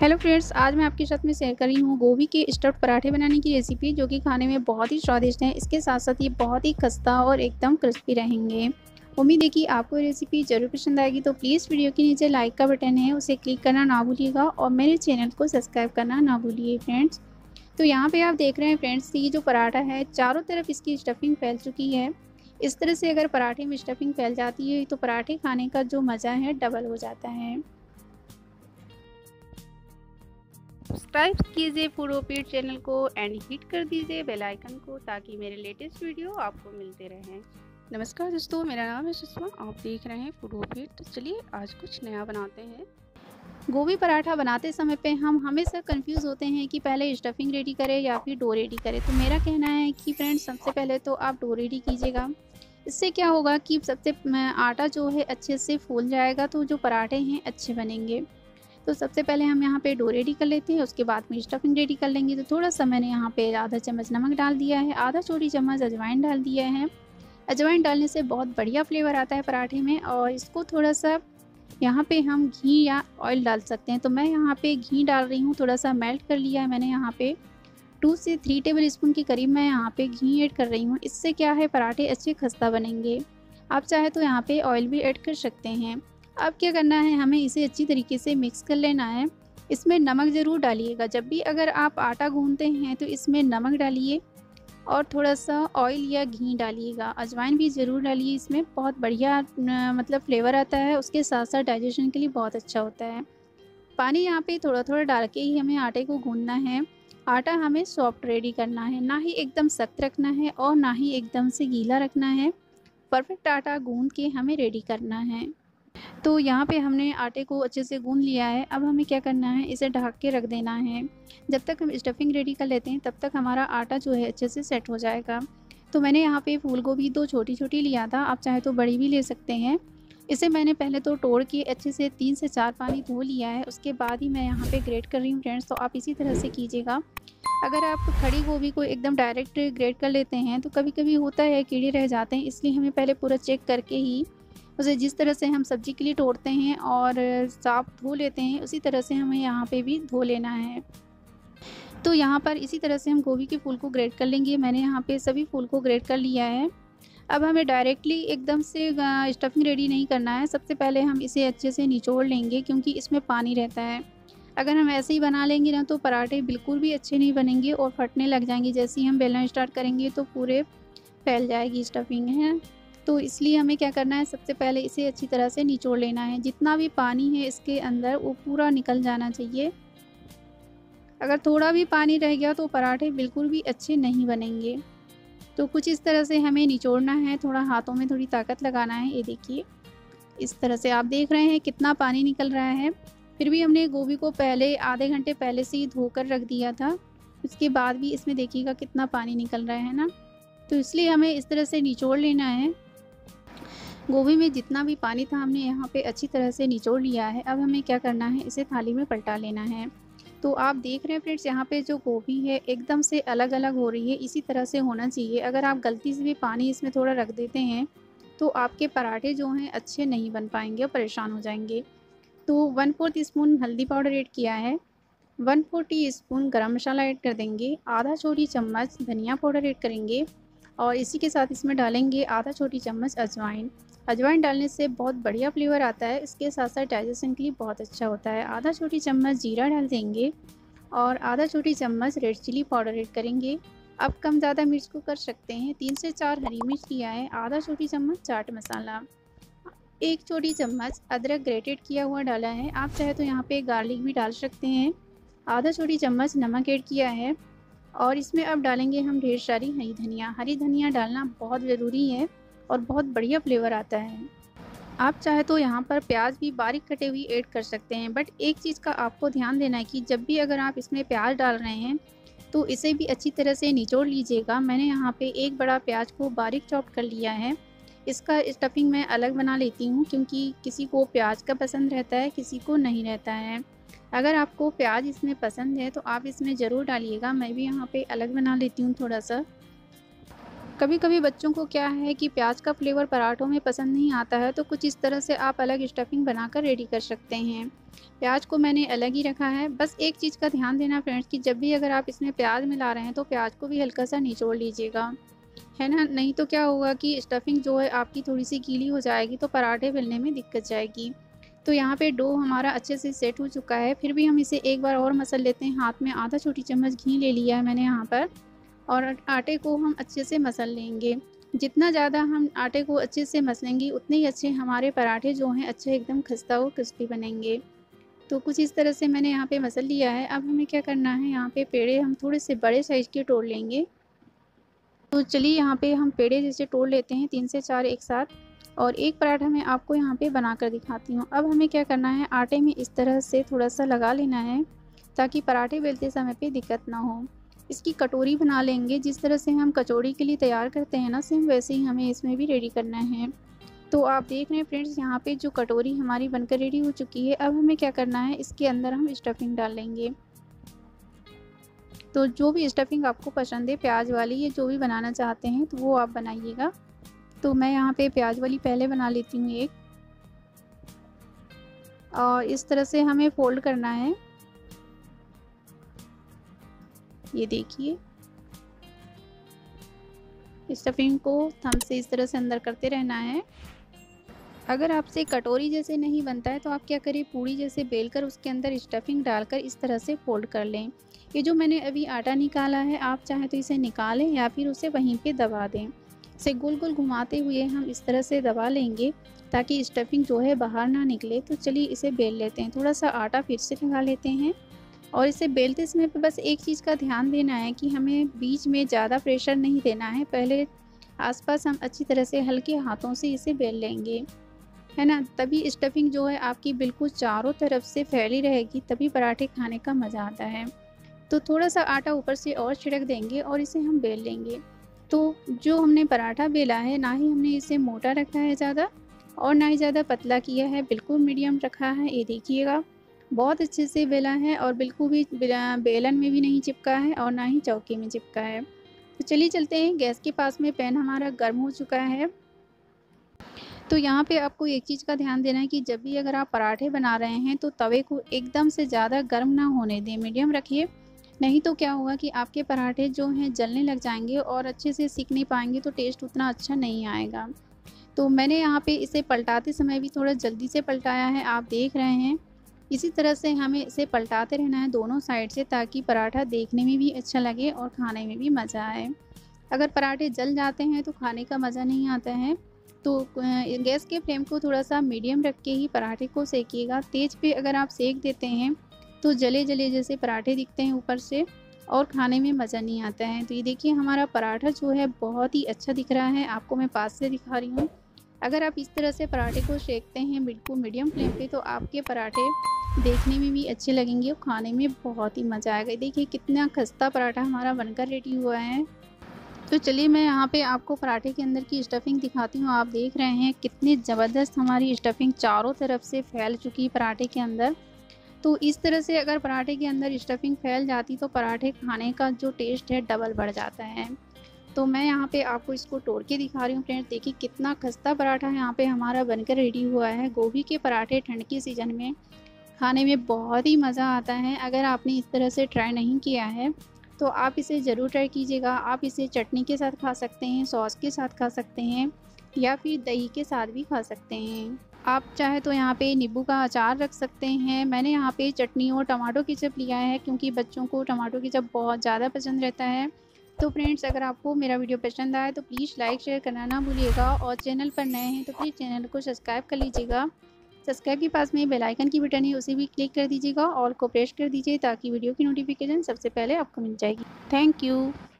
Hello friends आज मैं आपके साथ में शेयर कर रही हूँ गोभी के स्टफ्ड पराठे बनाने की रेसिपी जो कि खाने में बहुत ही स्वादिष्ट है। इसके साथ साथ ये बहुत ही खस्ता और एकदम क्रिस्पी रहेंगे। उम्मीद है कि आपको रेसिपी ज़रूर पसंद आएगी तो प्लीज़ वीडियो के नीचे लाइक का बटन है, उसे क्लिक करना ना भूलिएगा और मेरे चैनल को सब्सक्राइब करना ना भूलिए फ्रेंड्स तो यहाँ पर आप देख रहे हैं फ्रेंड्स ये जो पराठा है, चारों तरफ़ इसकी स्टफिंग फैल चुकी है। इस तरह से अगर पराठे में स्टफिंग फैल जाती है तो पराठे खाने का जो मज़ा है डबल हो जाता है। सब्सक्राइब कीजिए फ़ूड चैनल को एंड हिट कर दीजिए बेल आइकन को ताकि मेरे लेटेस्ट वीडियो आपको मिलते रहें। नमस्कार दोस्तों, मेरा नाम है सुषमा, आप देख रहे हैं ओपीट तो चलिए, आज कुछ नया बनाते हैं। गोभी पराठा बनाते समय पे हम हमेशा कंफ्यूज होते हैं कि पहले स्टफिंग रेडी करें या फिर डो रेडी करें। तो मेरा कहना है कि फ्रेंड्स सबसे पहले तो आप डो रेडी कीजिएगा। इससे क्या होगा कि सबसे आटा जो है अच्छे से फूल जाएगा तो जो पराठे हैं अच्छे बनेंगे। तो सबसे पहले हम यहाँ पे डो रेडी कर लेते हैं, उसके बाद में स्टफिंग रेडी कर लेंगे। तो थोड़ा सा मैंने यहाँ पे आधा चम्मच नमक डाल दिया है, आधा छोटी चम्मच अजवाइन डाल दिया है। अजवाइन डालने से बहुत बढ़िया फ्लेवर आता है पराठे में और इसको थोड़ा सा यहाँ पे हम घी या ऑयल डाल सकते हैं। तो मैं यहाँ पे घी डाल रही हूँ, थोड़ा सा मेल्ट कर लिया है मैंने यहाँ पे। टू से थ्री टेबल स्पून के करीब मैं यहाँ पे घी ऐड कर रही हूँ। इससे क्या है, पराठे अच्छे खस्ता बनेंगे। आप चाहे तो यहाँ पे ऑयल भी ऐड कर सकते हैं। अब क्या करना है? हमें इसे अच्छी तरीके से मिक्स कर लेना है। इसमें नमक ज़रूर डालिएगा। जब भी अगर आप आटा गूंदते हैं तो इसमें नमक डालिए और थोड़ा सा ऑयल या घी डालिएगा। अजवाइन भी ज़रूर डालिए। इसमें बहुत बढ़िया मतलब फ्लेवर आता है। उसके साथ साथ डाइजेशन के लिए बहुत अच्छा होता है। पानी यहाँ पे थोड़ा थोड़ा डाल के ही हमें आटे को गूंदना है। आटा हमें सॉफ्ट रेडी करना है। ना ही एकदम सख्त रखना है और ना ही एकदम से गीला रखना है। परफेक्ट आटा गूंद के हमें रेडी करना है। तो यहाँ पे हमने आटे को अच्छे से गूंद लिया है। अब हमें क्या करना है? इसे ढक के रख देना है। जब तक हम स्टफिंग रेडी कर लेते हैं, तब तक हमारा आटा जो है अच्छे से सेट हो जाएगा। तो मैंने यहाँ पे फूल गोभी दो छोटी छोटी लिया था। आप चाहे तो बड़ी भी ले सकते हैं। इसे मैंने पहले तो तोड़ के अच्छे से तीन से चार पानी धो लिया है। उसके बाद ही मैं यहाँ पे ग्रेट कर रही हूँ फ्रेंड्स तो आप इसी तरह से कीजिएगा। अगर आप खड़ी गोभी को एकदम डायरेक्ट ग्रेट कर लेते हैं तो कभी कभी होता है, कीड़े रह जाते हैं, इसलिए हमें पहले पूरा चेक करके ही उसे जिस तरह से हम सब्ज़ी के लिए तोड़ते हैं और साफ़ धो लेते हैं, उसी तरह से हमें यहाँ पे भी धो लेना है। तो यहाँ पर इसी तरह से हम गोभी के फूल को ग्रेड कर लेंगे। मैंने यहाँ पे सभी फूल को ग्रेड कर लिया है। अब हमें डायरेक्टली एकदम से स्टफिंग रेडी नहीं करना है। सबसे पहले हम इसे अच्छे से निचोड़ लेंगे क्योंकि इसमें पानी रहता है। अगर हम ऐसे ही बना लेंगे ना तो पराठे बिल्कुल भी अच्छे नहीं बनेंगे और फटने लग जाएँगे। जैसे ही हम बेलना स्टार्ट करेंगे तो पूरे फैल जाएगी स्टफिंग, है तो इसलिए हमें क्या करना है, सबसे पहले इसे अच्छी तरह से निचोड़ लेना है। जितना भी पानी है इसके अंदर वो पूरा निकल जाना चाहिए। अगर थोड़ा भी पानी रह गया तो पराठे बिल्कुल भी अच्छे नहीं बनेंगे। तो कुछ इस तरह से हमें निचोड़ना है, थोड़ा हाथों में थोड़ी ताकत लगाना है, ये देखिए। इस तरह से आप देख रहे हैं कितना पानी निकल रहा है। फिर भी हमने गोभी को पहले, आधे घंटे पहले से ही धोकर रख दिया था। उसके बाद भी इसमें देखिएगा कितना पानी निकल रहा है ना। तो इसलिए हमें इस तरह से निचोड़ लेना है। गोभी में जितना भी पानी था, हमने यहाँ पे अच्छी तरह से निचोड़ लिया है। अब हमें क्या करना है? इसे थाली में पलटा लेना है। तो आप देख रहे हैं फ्रेंड्स, यहाँ पे जो गोभी है, एकदम से अलग अलग हो रही है। इसी तरह से होना चाहिए। अगर आप गलती से भी पानी इसमें थोड़ा रख देते हैं तो आपके पराठे जो हैं, अच्छे नहीं बन पाएँगे और परेशान हो जाएँगे। तो वन फोर्थ स्पून हल्दी पाउडर ऐड किया है। वन फोर टी स्पून गर्म मसाला ऐड कर देंगे। आधा छोटी चम्मच धनिया पाउडर ऐड करेंगे और इसी के साथ इसमें डालेंगे आधा छोटी चम्मच अजवाइन। अजवाइन डालने से बहुत बढ़िया फ्लेवर आता है। इसके साथ साथ डाइजेशन के लिए बहुत अच्छा होता है। आधा छोटी चम्मच जीरा डाल देंगे और आधा छोटी चम्मच रेड चिली पाउडर ऐड करेंगे। अब कम ज़्यादा मिर्च को कर सकते हैं। तीन से चार हरी मिर्च लिया है आधा छोटी चम्मच चाट मसाला। एक छोटी चम्मच अदरक ग्रेटेड किया हुआ डाला है। आप चाहे तो यहाँ पे गार्लिक भी डाल सकते हैं। आधा छोटी चम्मच नमक ऐड किया है और इसमें अब डालेंगे हम ढेर सारी हरी धनिया। हरी धनिया डालना बहुत ज़रूरी है। और बहुत बढ़िया फ्लेवर आता है। आप चाहे तो यहाँ पर प्याज भी बारीक कटे हुई ऐड कर सकते हैं बट एक चीज़ का आपको ध्यान देना है कि जब भी अगर आप इसमें प्याज डाल रहे हैं तो इसे भी अच्छी तरह से निचोड़ लीजिएगा। मैंने यहाँ पे एक बड़ा प्याज को बारीक चॉप कर लिया है। इसका स्टफिंग मैं अलग बना लेती हूँ, क्योंकि किसी को प्याज का पसंद रहता है, किसी को नहीं रहता है। अगर आपको प्याज इसमें पसंद है तो आप इसमें ज़रूर डालिएगा। मैं भी यहाँ पे अलग बना लेती हूँ थोड़ा सा। कभी कभी बच्चों को क्या है कि प्याज का फ्लेवर पराठों में पसंद नहीं आता है तो कुछ इस तरह से आप अलग स्टफिंग बनाकर रेडी कर सकते हैं। प्याज को मैंने अलग ही रखा है, बस एक चीज़ का ध्यान देना फ्रेंड्स कि जब भी अगर आप इसमें प्याज मिला रहे हैं तो प्याज को भी हल्का सा निचोड़ लीजिएगा। है ना? नहीं तो क्या होगा कि स्टफिंग जो है आपकी थोड़ी सी गीली हो जाएगी तो पराठे बेलने में दिक्कत जाएगी। तो यहाँ पे डो हमारा अच्छे से सेट हो चुका है, फिर भी हम इसे एक बार और मसल लेते हैं। हाथ में आधा छोटी चम्मच घी ले लिया है मैंने यहाँ पर। और आटे को हम अच्छे से मसल लेंगे। जितना ज़्यादा हम आटे को अच्छे से मसलेंगे, उतने ही अच्छे हमारे पराठे जो हैं अच्छे एकदम खस्ता और क्रिस्पी बनेंगे। तो कुछ इस तरह से मैंने यहाँ पे मसल लिया है। अब हमें क्या करना है, यहाँ पे पेड़े हम थोड़े से बड़े साइज़ के तोड़ लेंगे। तो चलिए यहाँ पे हम पेड़े जैसे तोड़ लेते हैं, तीन से चार एक साथ। और एक पराठा मैं आपको यहाँ पे बना कर दिखाती हूँ। अब हमें क्या करना है, आटे में इस तरह से थोड़ा सा लगा लेना है, ताकि पराठे बेलते समय पे दिक्कत ना हो। इसकी कटोरी बना लेंगे। जिस तरह से हम कचौड़ी के लिए तैयार करते हैं ना सेम, वैसे ही हमें इसमें भी रेडी करना है। तो आप देख रहे हैं फ्रेंड्स यहाँ पे जो कटोरी हमारी बनकर रेडी हो चुकी है, अब हमें क्या करना है? इसके अंदर हम स्टफिंग डाल लेंगे। तो जो भी स्टफिंग आपको पसंद है, प्याज वाली ये जो भी बनाना चाहते हैं तो वो आप बनाइएगा। तो मैं यहाँ पे प्याज वाली पहले बना लेती हूँ एक। और इस तरह से हमें फोल्ड करना है। ये देखिए। स्टफिंग को थम से इस तरह से अंदर करते रहना है। अगर आपसे कटोरी जैसे नहीं बनता है तो आप क्या करें पूड़ी जैसे बेलकर उसके अंदर स्टफिंग डालकर इस तरह से फोल्ड कर लें। ये जो मैंने अभी आटा निकाला है, आप चाहे तो इसे निकालें या फिर उसे वहीं पे दबा दें। इसे गोल गोल घुमाते हुए हम इस तरह से दबा लेंगे, ताकि स्टफिंग जो है बाहर ना निकले। तो चलिए इसे बेल लेते हैं। थोड़ा सा आटा फिर से लगा लेते हैं। और इसे बेलते समय पे बस एक चीज़ का ध्यान देना है कि हमें बीच में ज़्यादा प्रेशर नहीं देना है। पहले आसपास हम अच्छी तरह से हल्के हाथों से इसे बेल लेंगे, है ना? तभी स्टफिंग जो है आपकी बिल्कुल चारों तरफ़ से फैली रहेगी, तभी पराठे खाने का मज़ा आता है। तो थोड़ा सा आटा ऊपर से और छिड़क देंगे और इसे हम बेल लेंगे। तो जो हमने पराठा बेला है, ना ही हमने इसे मोटा रखा है ज़्यादा और ना ही ज़्यादा पतला किया है, बिल्कुल मीडियम रखा है, ये देखिएगा। बहुत अच्छे से बेला है और बिल्कुल भी बेलन में भी नहीं चिपका है और ना ही चौकी में चिपका है। तो चलिए चलते हैं, गैस के पास में पैन हमारा गर्म हो चुका है। तो यहाँ पे आपको एक चीज़ का ध्यान देना है कि जब भी अगर आप पराठे बना रहे हैं तो तवे को एकदम से ज़्यादा गर्म ना होने दें, मीडियम रखिए। नहीं तो क्या होगा कि आपके पराठे जो हैं जलने लग जाएँगे और अच्छे से सीख नहीं पाएँगे तो टेस्ट उतना अच्छा नहीं आएगा। तो मैंने यहाँ पे इसे पलटाते समय भी थोड़ा जल्दी से पलटाया है, आप देख रहे हैं। इसी तरह से हमें इसे पलटाते रहना है दोनों साइड से ताकि पराठा देखने में भी अच्छा लगे और खाने में भी मज़ा आए। अगर पराठे जल जाते हैं तो खाने का मज़ा नहीं आता है। तो गैस के फ्लेम को थोड़ा सा मीडियम रख के ही पराठे को सेकिएगा। तेज़ पे अगर आप सेक देते हैं तो जले जले जैसे पराठे दिखते हैं ऊपर से और खाने में मज़ा नहीं आता है। तो ये देखिए हमारा पराठा जो है बहुत ही अच्छा दिख रहा है। आपको मैं पास से दिखा रही हूँ। अगर आप इस तरह से पराठे को सेकते हैं बिल्कुल मीडियम फ्लेम पे तो आपके पराठे देखने में भी अच्छे लगेंगे और खाने में बहुत ही मज़ा आएगा। देखिए कितना खस्ता पराठा हमारा बनकर रेडी हुआ है। तो चलिए मैं यहाँ पे आपको पराठे के अंदर की स्टफिंग दिखाती हूँ। आप देख रहे हैं कितनी ज़बरदस्त हमारी स्टफिंग चारों तरफ़ से फैल चुकी है पराठे के अंदर। तो इस तरह से अगर पराठे के अंदर स्टफिंग फैल जाती तो पराठे खाने का जो टेस्ट है डबल बढ़ जाता है। तो मैं यहाँ पे आपको इसको तोड़ के दिखा रही हूँ, फ्रेंड्स। देखिए कितना खस्ता पराठा यहाँ पे हमारा बनकर रेडी हुआ है। गोभी के पराठे ठंड के सीज़न में खाने में बहुत ही मज़ा आता है। अगर आपने इस तरह से ट्राई नहीं किया है तो आप इसे ज़रूर ट्राई कीजिएगा। आप इसे चटनी के साथ खा सकते हैं, सॉस के साथ खा सकते हैं, या फिर दही के साथ भी खा सकते हैं। आप चाहे तो यहाँ पे नींबू का अचार रख सकते हैं। मैंने यहाँ पे चटनी और टमाटो किचप लिया है, क्योंकि बच्चों को टमाटो किचप बहुत ज़्यादा पसंद रहता है। तो फ्रेंड्स, अगर आपको मेरा वीडियो पसंद आया तो प्लीज़ लाइक, शेयर करना ना भूलिएगा और चैनल पर नए हैं तो प्लीज़ चैनल को सब्सक्राइब कर लीजिएगा। सब्सक्राइब के पास में बेल आइकन की बटन है, उसे भी क्लिक कर दीजिएगा ऑल को प्रेस कर दीजिए ताकि वीडियो की नोटिफिकेशन सबसे पहले आपको मिल जाएगी। Thank you.